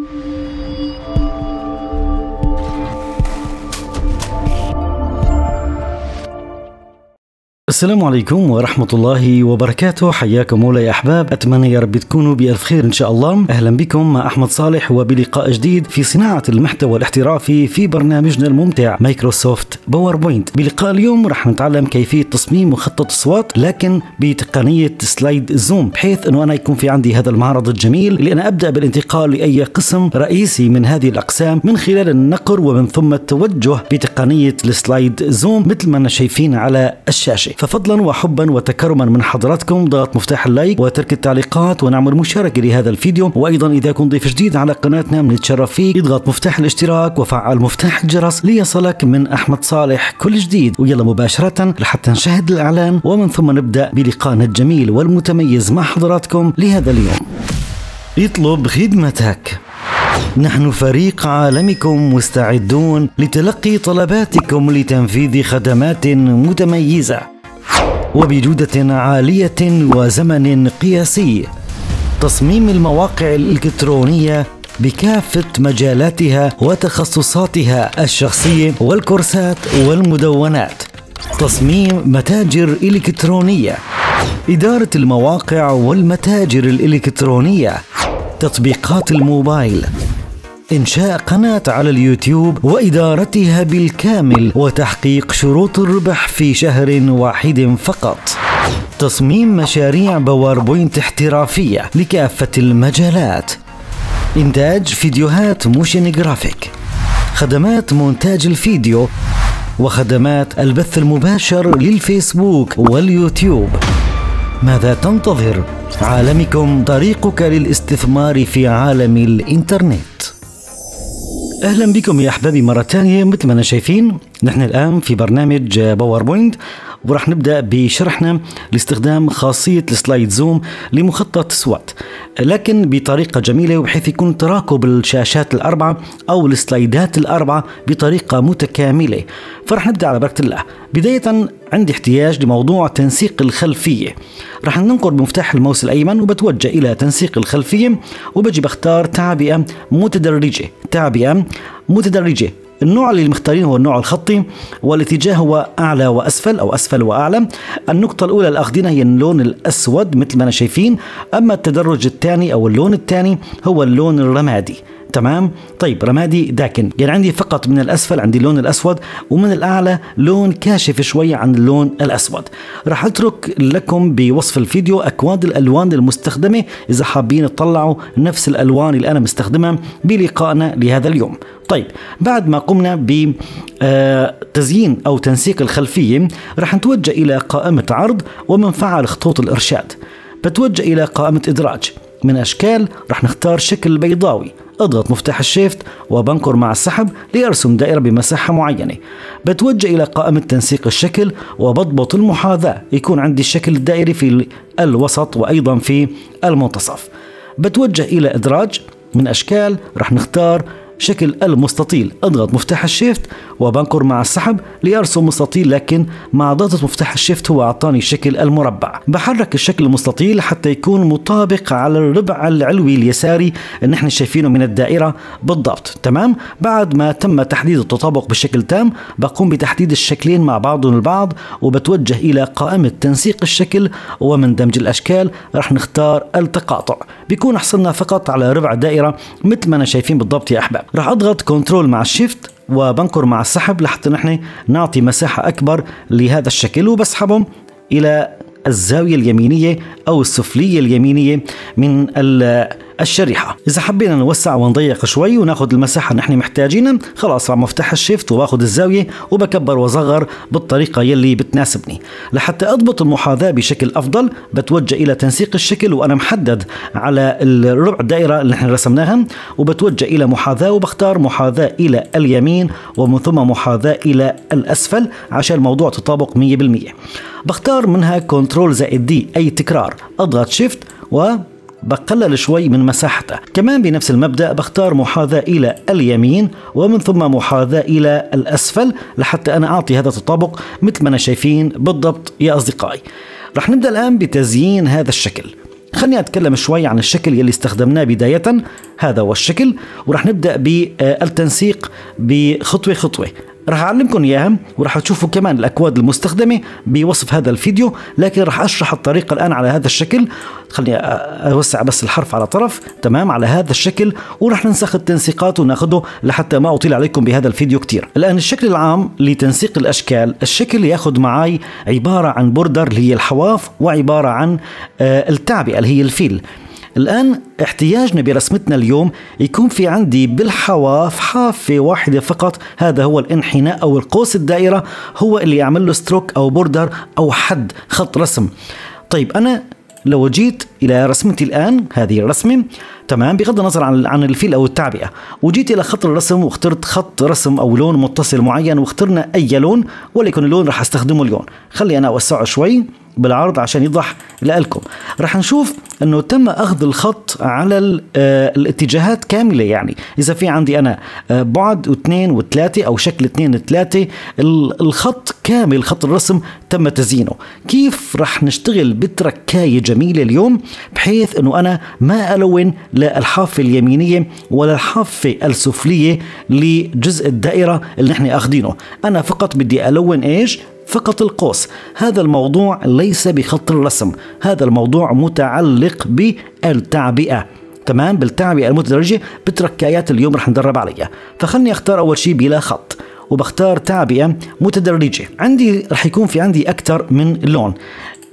Thank you. السلام عليكم ورحمة الله وبركاته. حياكم الله يا أحباب. أتمنى يا رب تكونوا بألف خير إن شاء الله. أهلا بكم مع أحمد صالح وبلقاء جديد في صناعة المحتوى الاحترافي في برنامجنا الممتع Microsoft PowerPoint. بلقاء اليوم رح نتعلم كيفية تصميم مخطط SWOT لكن بتقنية slide zoom بحيث أنه أنا يكون في عندي هذا المعرض الجميل اللي أنا أبدأ بالانتقال لأي قسم رئيسي من هذه الأقسام من خلال النقر ومن ثم التوجه بتقنية ال slide zoom مثل ما شايفين على الشاشة. ففضلا وحبا وتكرما من حضراتكم ضغط مفتاح اللايك وترك التعليقات ونعمل مشاركة لهذا الفيديو. وأيضا إذا كنت ضيف جديد على قناتنا بنتشرف فيك اضغط مفتاح الاشتراك وفعل مفتاح الجرس ليصلك من أحمد صالح كل جديد. ويلا مباشرة لحتى نشاهد الإعلان ومن ثم نبدأ بلقائنا الجميل والمتميز مع حضراتكم لهذا اليوم. اطلب خدمتك. نحن فريق عالمكم مستعدون لتلقي طلباتكم لتنفيذ خدمات متميزة. وبجودة عالية وزمن قياسي. تصميم المواقع الإلكترونية بكافة مجالاتها وتخصصاتها الشخصية والكورسات والمدونات. تصميم متاجر إلكترونية. إدارة المواقع والمتاجر الإلكترونية. تطبيقات الموبايل إنشاء قناة على اليوتيوب وإدارتها بالكامل وتحقيق شروط الربح في شهر واحد فقط. تصميم مشاريع PowerPoint احترافية لكافة المجالات. إنتاج فيديوهات motion graphic. خدمات مونتاج الفيديو وخدمات البث المباشر للفيسبوك واليوتيوب. ماذا تنتظر؟ عالمكم طريقك للاستثمار في عالم الإنترنت. أهلا بكم يا أحبابي مرة ثانية مثل ما أنا شايفين نحن الآن في برنامج PowerPoint وراح نبدأ بشرحنا لاستخدام خاصية ال slide zoom لمخطط SWOT. لكن بطريقة جميلة وبحيث يكون تراكب الشاشات الأربعة أو السلايدات الأربعة بطريقة متكاملة. فرح نبدأ على بركة الله. بداية عندي احتياج لموضوع تنسيق الخلفية. رح ننقر بمفتاح الماوس الأيمن وبتوجه إلى تنسيق الخلفية وبجي بختار تعبئة متدرجة. تعبئة متدرجة. النوع اللي مختارينه هو النوع الخطي والاتجاه هو أعلى وأسفل أو أسفل وأعلى. النقطة الأولى اللي أخذينها هي اللون الأسود مثل ما أنا شايفين. أما التدرج الثاني أو اللون الثاني هو اللون الرمادي. تمام؟ طيب رمادي داكن. يعني عندي فقط من الأسفل عندي اللون الأسود ومن الأعلى لون كاشف شوي عن اللون الأسود. راح أترك لكم بوصف الفيديو أكواد الألوان المستخدمة. إذا حابين تطلعوا نفس الألوان اللي أنا مستخدمها بلقائنا لهذا اليوم. طيب بعد ما قمنا بتزيين أو تنسيق الخلفية راح نتوجه إلى قائمة عرض ومن فعل خطوط الإرشاد. بتوجه إلى قائمة إدراج. من أشكال راح نختار شكل بيضاوي. اضغط مفتاح الشيفت وبنكر مع السحب لارسم دائرة بمساحة معينة. بتوجه إلى قائمة تنسيق الشكل وبضبط المحاذاة. يكون عندي الشكل الدائري في الوسط وأيضا في المنتصف. بتوجه إلى إدراج. من أشكال رح نختار شكل المستطيل. اضغط مفتاح الشيفت وبنقر مع السحب لارسم مستطيل لكن مع ضغطة مفتاح الشيفت هو أعطاني شكل المربع. بحرك الشكل المستطيل حتى يكون مطابق على الربع العلوي اليساري اللي إحنا شايفينه من الدائرة. بالضبط. تمام. بعد ما تم تحديد التطابق بشكل تام بقوم بتحديد الشكلين مع بعضهم البعض وبتوجه إلى قائمة تنسيق الشكل. ومن دمج الأشكال رح نختار التقاطع. بيكون حصلنا فقط على ربع دائرة مثل ما أنا شايفين بالضبط يا أحباب. راح أضغط control مع ال shift وبنقر مع السحب لحتى نحن نعطي مساحة أكبر لهذا الشكل. وبسحبهم إلى الزاوية اليمينية أو السفلية اليمينية من الشريحة. إذا حبينا نوسع ونضيق شوي وناخذ المساحة اللي نحن محتاجينها خلاص عم مفتاح ال shift وباخذ الزاوية وبكبر وصغر بالطريقة يلي بتناسبني. لحتى أضبط المحاذاة بشكل أفضل بتوجه إلى تنسيق الشكل وأنا محدد على الربع الدائرة اللي نحن رسمناها وبتوجه إلى محاذاة وبختار محاذاة إلى اليمين ومن ثم محاذاة إلى الأسفل عشان الموضوع تطابق 100% بختار منها كنترول زائد دي أي تكرار. أضغط شيفت و بقلل شوي من مساحته. كمان بنفس المبدأ بختار محاذاة إلى اليمين ومن ثم محاذاة إلى الأسفل لحتى أنا أعطي هذا التطابق مثل ما أنا شايفين بالضبط يا أصدقائي. رح نبدأ الآن بتزيين هذا الشكل. خليني أتكلم شوي عن الشكل يلي استخدمناه بداية. هذا هو الشكل ورح نبدأ بالتنسيق بخطوه خطوه راح اعلمكم اياها وراح تشوفوا كمان الأكواد المستخدمة بوصف هذا الفيديو لكن راح أشرح الطريقة الآن على هذا الشكل. خليني أوسع بس الحرف على طرف. تمام على هذا الشكل وراح ننسخ التنسيقات وناخذه لحتى ما أطيل عليكم بهذا الفيديو كتير. الآن الشكل العام لتنسيق الأشكال. الشكل ياخذ معي عبارة عن border اللي هي الحواف وعبارة عن آه، التعبئة اللي هي ال fill. الآن احتياجنا برسمتنا اليوم يكون في عندي بالحواف حافة واحدة فقط. هذا هو الانحناء أو القوس الدائرة هو اللي أعمل له stroke أو border أو حد خط رسم. طيب أنا لو جيت إلى رسمتي الآن هذه الرسمة تمام بغض النظر عن عن الفيل أو التعبئة. وجيت إلى خط الرسم واخترت خط رسم أو لون متصل معين واخترنا أي لون وليكن اللون راح أستخدمه اليوم. خلي أنا أوسعه شوي. بالعرض عشان يوضح لكم راح نشوف إنه تم أخذ الخط على آه، الاتجاهات كاملة يعني. إذا في عندي أنا آه، بعد واثنين وثلاثة أو شكل اثنين ثلاثة الخط كامل خط الرسم تم تزيينه. كيف راح نشتغل بتركاية جميلة اليوم؟ بحيث إنه أنا ما ألون لا الحافة اليمينية ولا الحافة السفلية لجزء الدائرة اللي نحن أخذينه. أنا فقط بدي ألون إيش؟ فقط القوس. هذا الموضوع ليس بخط الرسم. هذا الموضوع متعلق بالتعبئة. تمام؟ بالتعبئة المتدرجة بتركايات اليوم رح ندرب عليها. فخلني أختار أول شيء بلا خط وبختار تعبئة متدرجة. عندي رح يكون في عندي أكثر من لون.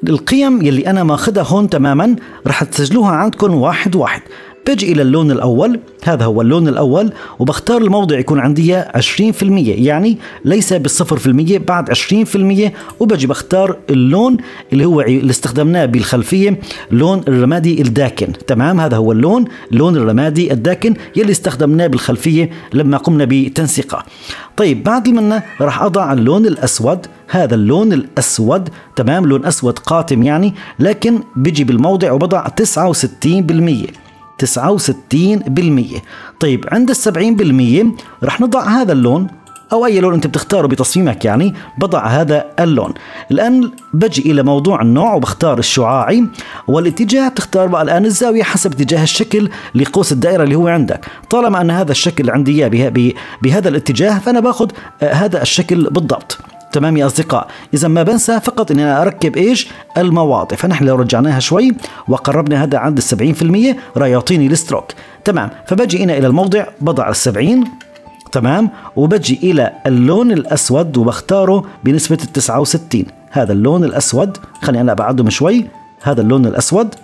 القيم يلي أنا ماخذها هون تماما رح تسجلوها عندكم واحد واحد. بجي إلى اللون الأول. هذا هو اللون الأول وبختار الموضع يكون عندي 20% يعني ليس بالصفر في المية بعد 20% وبجي بختار اللون اللي هو اللي استخدمناه بالخلفية لون الرمادي الداكن. تمام؟ هذا هو اللون لون الرمادي الداكن يلي استخدمناه بالخلفية لما قمنا بتنسيقه. طيب بعد منا راح أضع اللون الأسود. هذا اللون الأسود تمام؟ لون أسود قاتم يعني لكن بيجي بالموضع وبضع 69% 69% طيب عند ال 70% رح نضع هذا اللون أو أي لون أنت بتختاره بتصميمك يعني بضع هذا اللون. الآن بجي إلى موضوع النوع وبختار الشعاعي والاتجاه تختار بقى الآن الزاوية حسب اتجاه الشكل لقوس الدائرة اللي هو عندك. طالما أن هذا الشكل عندي إياه بهذا الاتجاه فأنا باخذ آه، هذا الشكل بالضبط. تمام يا أصدقاء. إذا ما بنسى فقط اني أنا اركب إيش؟ المواضع فنحن لو رجعناها شوي وقربنا هذا عند ال 70% راح يعطيني الستروك. تمام. فبجي هنا إلى الموضع بضع ال 70 تمام. وبجي إلى اللون الأسود وبختاره بنسبة ال 69 هذا اللون الأسود خليني أنا أبعدهم شوي. هذا اللون الأسود.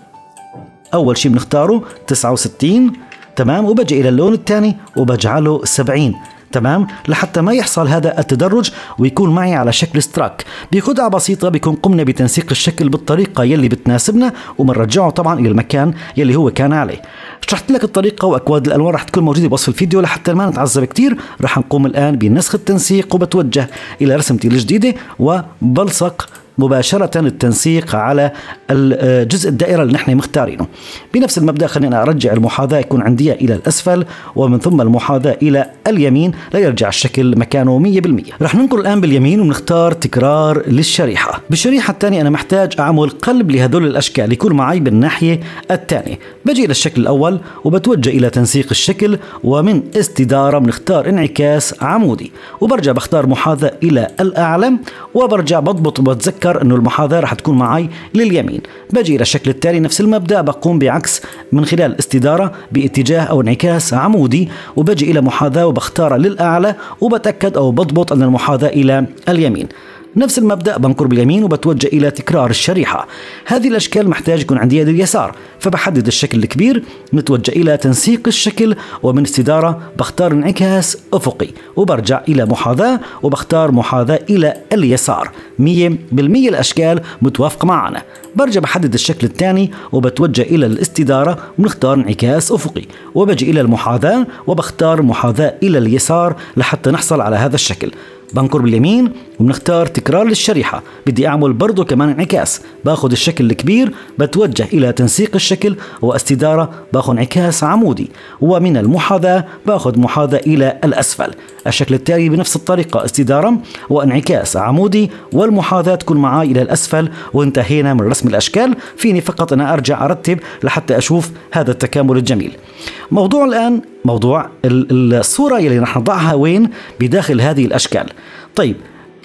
أول شيء بنختاره 69 تمام. وبجي إلى اللون الثاني وبجعله 70 تمام؟ لحتى ما يحصل هذا التدرج ويكون معي على شكل ستراك. بخدعة بسيطة بيكون قمنا بتنسيق الشكل بالطريقة يلي بتناسبنا ومنرجعه طبعا إلى المكان يلي هو كان عليه. شرحت لك الطريقة وأكواد الألوان رح تكون موجودة بوصف الفيديو لحتى ما نتعذب كثير رح نقوم الآن بنسخ التنسيق وبتوجه إلى رسمتي الجديدة وبلصق مباشرة التنسيق على الجزء الدائرة اللي نحن مختارينه. بنفس المبدأ خلينا أرجع المحاذاة يكون عندي إلى الأسفل ومن ثم المحاذاة إلى اليمين ليرجع الشكل مكانه 100% رح ننقل الآن باليمين ونختار تكرار للشريحة. بالشريحة الثانية أنا محتاج أعمل قلب لهذول الأشكال يكون معي بالناحية الثانية. بجي إلى الشكل الأول وبتوجه إلى تنسيق الشكل ومن استدارة بنختار انعكاس عمودي. وبرجع بختار محاذاة إلى الأعلى وبرجع بضبط وبتذكر بتذكر أنه المحاذاه رح تكون معي لليمين. بجي إلى الشكل التالي نفس المبدأ بقوم بعكس من خلال الاستدارة باتجاه أو انعكاس عمودي وبجي إلى محاذاه وبختارها للأعلى وبتأكد أو بضبط أن المحاذاه إلى اليمين. نفس المبدأ بنقر باليمين وبتوجه إلى تكرار الشريحة. هذه الأشكال محتاج يكون عندي يد اليسار فبحدد الشكل الكبير نتوجه إلى تنسيق الشكل ومن استدارة بختار انعكاس أفقي وبرجع إلى محاذاة وبختار محاذاة إلى اليسار. 100% الأشكال متوافقة معنا. برجع بحدد الشكل الثاني وبتوجه إلى الاستدارة ونختار انعكاس أفقي. وبجي إلى المحاذاة وبختار محاذاة إلى اليسار لحتى نحصل على هذا الشكل. بنكر باليمين وبنختار تكرار للشريحة. بدي أعمل برضو كمان انعكاس. باخذ الشكل الكبير بتوجه إلى تنسيق الشكل واستدارة باخذ انعكاس عمودي. ومن المحاذاة باخذ محاذاة إلى الأسفل. الشكل التالي بنفس الطريقة استدارة وانعكاس عمودي. والمحاذاة تكون معي إلى الأسفل وانتهينا من رسم الأشكال. فيني فقط أنا أرجع أرتب لحتى أشوف هذا التكامل الجميل. موضوع الآن موضوع الصورة اللي رح نضعها وين؟ بداخل هذه الأشكال. طيب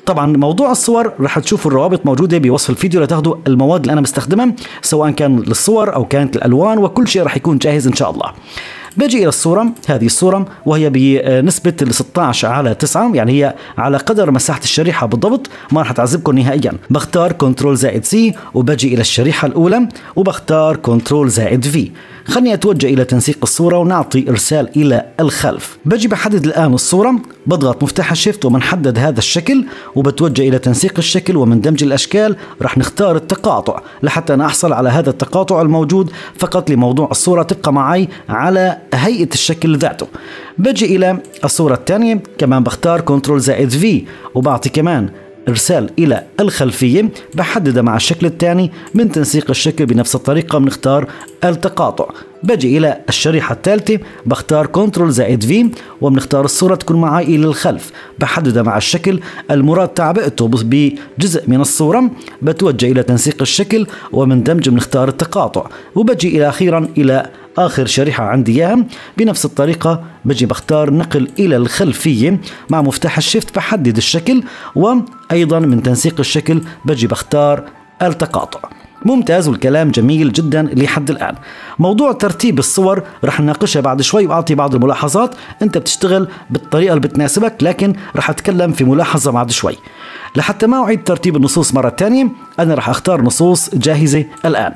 طبعا موضوع الصور رح تشوفوا الروابط موجودة بوصف الفيديو لتاخذوا المواد اللي أنا بستخدمها سواء كان للصور أو كانت الألوان وكل شيء رح يكون جاهز إن شاء الله. بجي إلى الصورة هذه الصورة وهي بنسبة ال 16 على 9 يعني هي على قدر مساحة الشريحة بالضبط ما راح تعذبكم نهائيا. بختار control زائد C وبجي إلى الشريحة الأولى وبختار control زائد V خلني أتوجه إلى تنسيق الصورة ونعطي إرسال إلى الخلف. بجي بحدد الآن الصورة بضغط مفتاح ال shift وبنحدد هذا الشكل وبتوجه إلى تنسيق الشكل ومن دمج الأشكال راح نختار التقاطع. لحتى أنا أحصل على هذا التقاطع الموجود فقط لموضوع الصورة تبقى معي على هيئة الشكل ذاته. بجي إلى الصورة الثانية كمان بختار control زائد V وبعطي كمان إرسال إلى الخلفية بحددها مع الشكل الثاني من تنسيق الشكل بنفس الطريقة بنختار التقاطع. بجي إلى الشريحة الثالثة بختار control زائد V وبنختار الصورة تكون معي إلى الخلف. بحددها مع الشكل المراد تعبئته بجزء من الصورة بتوجه إلى تنسيق الشكل ومن دمج بنختار التقاطع. وبجي إلى أخيرا إلى آخر شريحة عندي إياها. بنفس الطريقة بجي بختار نقل إلى الخلفية. مع مفتاح ال shift بحدد الشكل وأيضا من تنسيق الشكل بجي بختار التقاطع. ممتاز والكلام جميل جدا لحد الآن. موضوع ترتيب الصور رح نناقشها بعد شوي وأعطي بعض الملاحظات. أنت بتشتغل بالطريقة اللي بتناسبك لكن رح أتكلم في ملاحظة بعد شوي. لحتى ما أعيد ترتيب النصوص مرة ثانية أنا رح أختار نصوص جاهزة الآن.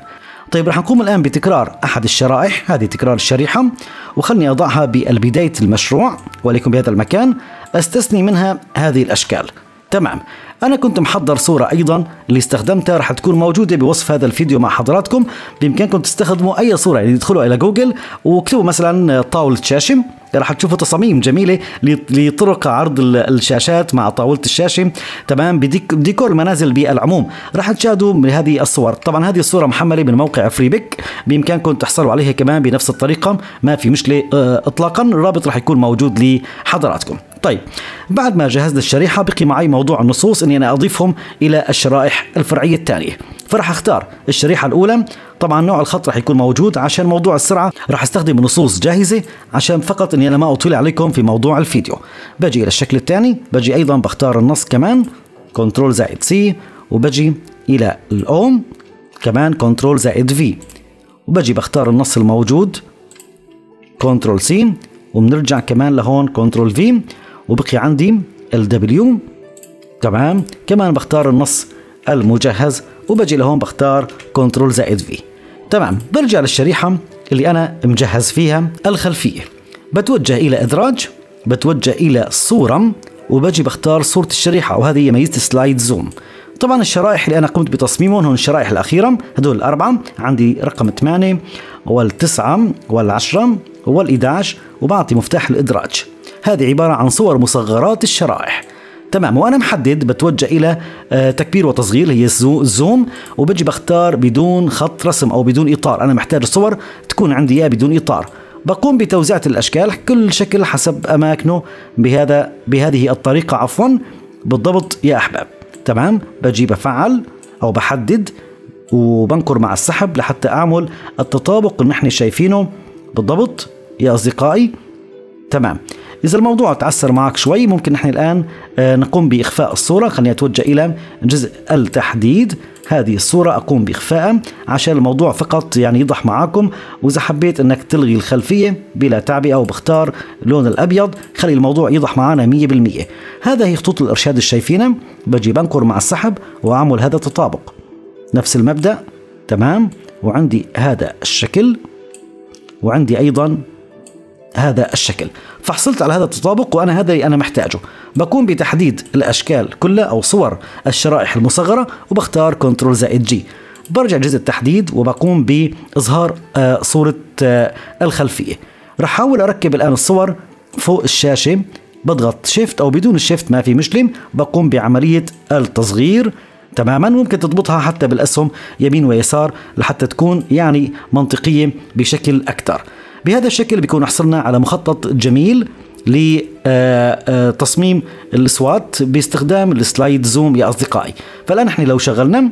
طيب رح نقوم الآن بتكرار أحد الشرائح. هذه تكرار الشريحة وخلني أضعها ببداية المشروع وليكن بهذا المكان أستثني منها هذه الأشكال. تمام. أنا كنت محضر صورة أيضا اللي استخدمتها رح تكون موجودة بوصف هذا الفيديو مع حضراتكم. بإمكانكم تستخدموا أي صورة يعني تدخلوا إلى جوجل واكتبوا مثلا طاولة شاشة راح تشوفوا تصاميم جميلة لطرق عرض الشاشات مع طاولة الشاشة. تمام بديكور المنازل بالعموم. راح تشاهدوا هذه الصور. طبعا هذه الصورة محملة من موقع فريبك بإمكانكم تحصلوا عليها كمان بنفس الطريقة. ما في مشكلة آه، اطلاقا. الرابط راح يكون موجود لحضراتكم. طيب بعد ما جهزنا الشريحة بقي معي موضوع النصوص اني أنا أضيفهم إلى الشرائح الفرعية الثانية فراح أختار الشريحة الأولى. طبعا نوع الخط راح يكون موجود عشان موضوع السرعة. راح أستخدم نصوص جاهزة عشان فقط إني أنا ما أطيل عليكم في موضوع الفيديو. بجي إلى الشكل الثاني. بجي أيضا بختار النص كمان control زائد C. وبجي إلى ال O كمان control زائد V. وبجي بختار النص الموجود control C. وبنرجع كمان لهون control V. وبقي عندي ال W تمام؟ كمان بختار النص المجهز وبجي لهون بختار control زائد V. تمام؟ برجع للشريحة اللي أنا مجهز فيها الخلفية. بتوجه إلى إدراج بتوجه إلى صورة وبجي بختار صورة الشريحة وهذه هي ميزة slide zoom. طبعا الشرائح اللي أنا قمت بتصميمهم هون الشرائح الأخيرة هدول الأربعة. عندي رقم 8 والتسعة والعشرة وال11 وبعطي مفتاح الإدراج. هذه عبارة عن صور مصغرات الشرائح. تمام وأنا محدد بتوجه إلى آه، تكبير وتصغير هي الزوم وبجي بختار بدون خط رسم أو بدون إطار. أنا محتاج الصور تكون عندي إياها بدون إطار. بقوم بتوزيعة الأشكال كل شكل حسب أماكنه بهذا بهذه الطريقة عفوا. بالضبط يا أحباب. تمام؟ بجي بفعل أو بحدد وبنكر مع السحب لحتى أعمل التطابق اللي نحن شايفينه. بالضبط يا أصدقائي. تمام. إذا الموضوع تعسر معك شوي ممكن نحن الآن آه، نقوم بإخفاء الصورة. خليني أتوجه إلى جزء التحديد. هذه الصورة أقوم بإخفائها عشان الموضوع فقط يعني يضح معاكم. وإذا حبيت أنك تلغي الخلفية بلا تعبئة وبختار اللون الأبيض خلي الموضوع يضح معنا 100% هذا هي خطوط الإرشاد الشايفينها بجي بنقر مع السحب وأعمل هذا التطابق. نفس المبدأ تمام؟ وعندي هذا الشكل. وعندي أيضا هذا الشكل. فحصلت على هذا التطابق وأنا هذا اللي أنا محتاجه. بقوم بتحديد الأشكال كلها أو صور الشرائح المصغرة وبختار control زائد G برجع جزء التحديد وبقوم بإظهار آه، صورة آه، الخلفية. راح أحاول أركب الآن الصور فوق الشاشة. بضغط shift أو بدون ال shift ما في مشكلة. بقوم بعملية التصغير تماما. ممكن تضبطها حتى بالأسهم يمين ويسار لحتى تكون يعني منطقية بشكل أكثر. بهذا الشكل بيكون حصلنا على مخطط جميل لتصميم ال SWOT باستخدام ال slide zoom يا أصدقائي. فالآن إحنا لو شغلنا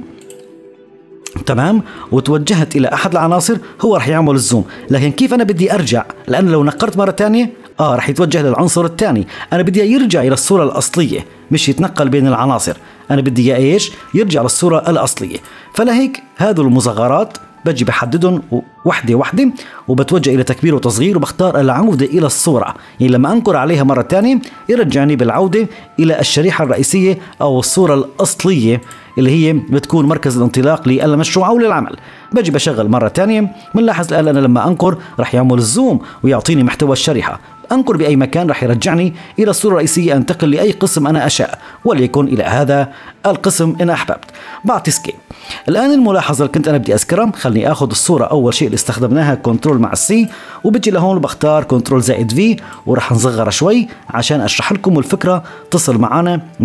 تمام وتوجهت إلى أحد العناصر هو راح يعمل الزوم. لكن كيف أنا بدي أرجع؟ لأن لو نقرت مرة ثانية آه راح يتوجه للعنصر الثاني. أنا بدي يرجع إلى الصورة الأصلية مش يتنقل بين العناصر. أنا بدي إيش؟ يرجع للصورة الأصلية. فلهيك هذه المصغرات بجي بحددهم وحدة وحدة وبتوجه إلى تكبير وتصغير وبختار العودة إلى الصورة. يعني لما أنكر عليها مرة ثانية يرجعني بالعودة إلى الشريحة الرئيسية أو الصورة الأصلية اللي هي بتكون مركز الانطلاق للمشروع أو للعمل. بجي بشغل مرة ثانية بنلاحظ الآن أنا لما أنقر رح يعمل ال zoom ويعطيني محتوى الشريحة. أنقر بأي مكان رح يرجعني إلى الصورة الرئيسية أنتقل لأي قسم أنا أشاء وليكن إلى هذا القسم إن أحببت. بعطي escape الآن الملاحظة اللي كنت أنا بدي أذكرها خليني أخذ الصورة أول شيء اللي استخدمناها control مع ال C وبجي لهون بختار control زائد V ورح نصغر شوي عشان أشرح لكم الفكرة تصل معنا 100%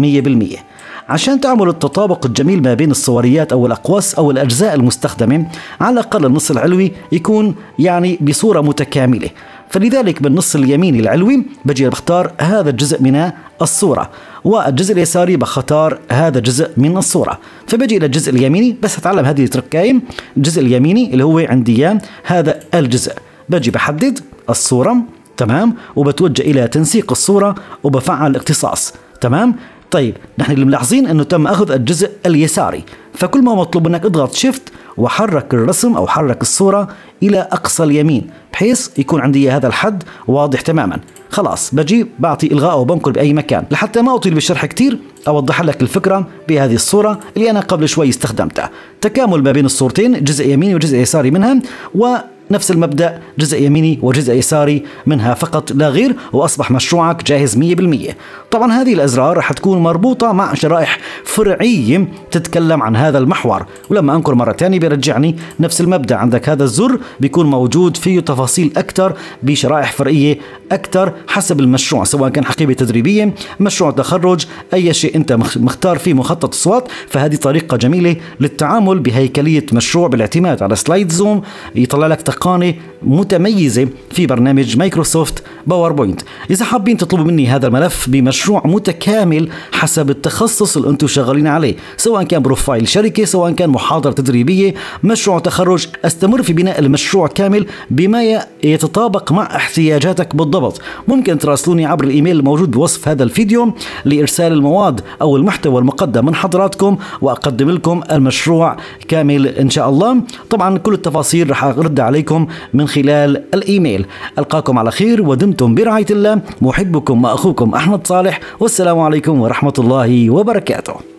عشان تعملوا التطابق الجميل ما بين الصوريات أو الأقواس أو الأجزاء المستخدمة على الأقل النص العلوي يكون يعني بصورة متكاملة. فلذلك بالنص اليميني العلوي بجي بختار هذا الجزء من الصورة والجزء اليساري بختار هذا الجزء من الصورة. فبجي إلى الجزء اليميني بس أتعلم هذه التركاية الجزء اليميني اللي هو عندي هذا الجزء. بجي بحدد الصورة تمام؟ وبتوجه إلى تنسيق الصورة وبفعل اختصاص تمام؟ طيب نحن اللي ملاحظين إنه تم أخذ الجزء اليساري. فكل ما مطلوب منك إضغط شيفت وحرك الرسم أو حرك الصورة إلى أقصى اليمين بحيث يكون عندي هذا الحد واضح تماما. خلاص بجي بعطي الغاء وبنقل بأي مكان. لحتى ما أطيل بالشرح كثير أوضح لك الفكرة بهذه الصورة اللي أنا قبل شوي استخدمتها. تكامل ما بين الصورتين جزء يميني وجزء يساري منها و نفس المبدأ جزء يميني وجزء يساري منها فقط لا غير وأصبح مشروعك جاهز 100% طبعا هذه الأزرار رح تكون مربوطة مع شرائح فرعية تتكلم عن هذا المحور. ولما أنكر مرة ثانية بيرجعني نفس المبدأ. عندك هذا الزر بيكون موجود فيه تفاصيل أكثر بشرائح فرعية أكثر حسب المشروع سواء كان حقيبة تدريبية مشروع تخرج أي شيء أنت مختار فيه مخطط أصوات. فهذه طريقة جميلة للتعامل بهيكلية مشروع بالاعتماد. على سلايد زوم يطلع لك تقانة متميزة في برنامج مايكروسوفت باوربوينت. إذا حابين تطلبوا مني هذا الملف بمشروع متكامل حسب التخصص اللي أنتم شغالين عليه سواء كان profile شركة سواء كان محاضرة تدريبية مشروع تخرج استمر في بناء المشروع كامل بما يتطابق مع احتياجاتك بالضبط. ممكن تراسلوني عبر الإيميل الموجود بوصف هذا الفيديو لإرسال المواد أو المحتوى المقدم من حضراتكم وأقدم لكم المشروع كامل إن شاء الله. طبعا كل التفاصيل رح أرد عليكم من خلال الإيميل. ألقاكم على خير ودمتم برعاية الله. محبكم وأخوكم أحمد صالح. والسلام عليكم ورحمة الله وبركاته.